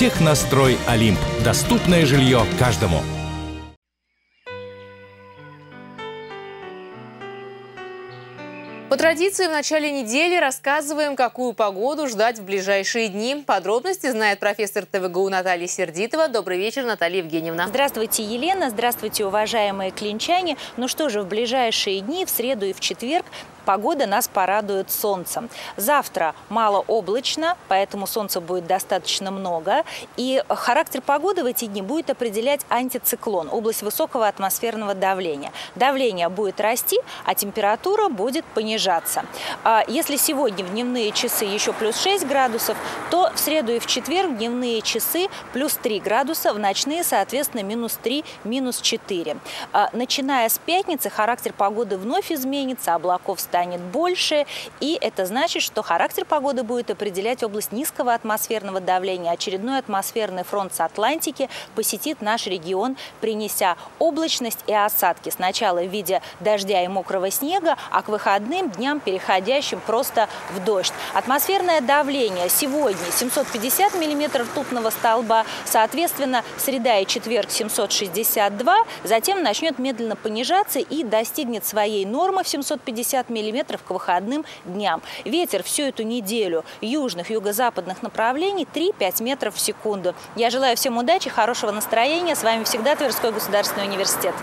Технострой Олимп. Доступное жилье каждому. По традиции в начале недели рассказываем, какую погоду ждать в ближайшие дни. Подробности знает профессор ТВГУ Наталья Сердитова. Добрый вечер, Наталья Евгеньевна. Здравствуйте, Елена. Здравствуйте, уважаемые клинчане. Ну что же, в ближайшие дни, в среду и в четверг, погода нас порадует солнцем. Завтра мало облачно, поэтому солнца будет достаточно много. И характер погоды в эти дни будет определять антициклон, область высокого атмосферного давления. Давление будет расти, а температура будет понижаться. А если сегодня в дневные часы еще плюс 6 градусов, то в среду и в четверг дневные часы плюс 3 градуса, в ночные, соответственно, минус 3, минус 4. А начиная с пятницы характер погоды вновь изменится, облаков станет больше, и это значит, что характер погоды будет определять область низкого атмосферного давления. Очередной атмосферный фронт с Атлантики посетит наш регион, принеся облачность и осадки. Сначала в виде дождя и мокрого снега, а к выходным дням переходящим просто в дождь. Атмосферное давление сегодня 750 миллиметров ртутного столба, соответственно, среда и четверг 762, затем начнет медленно понижаться и достигнет своей нормы в 750 миллиметров миллиметров к выходным дням. Ветер всю эту неделю южных, юго-западных направлений 3-5 метров в секунду. Я желаю всем удачи, хорошего настроения. С вами всегда Тверской государственный университет.